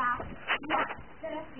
好，那再来。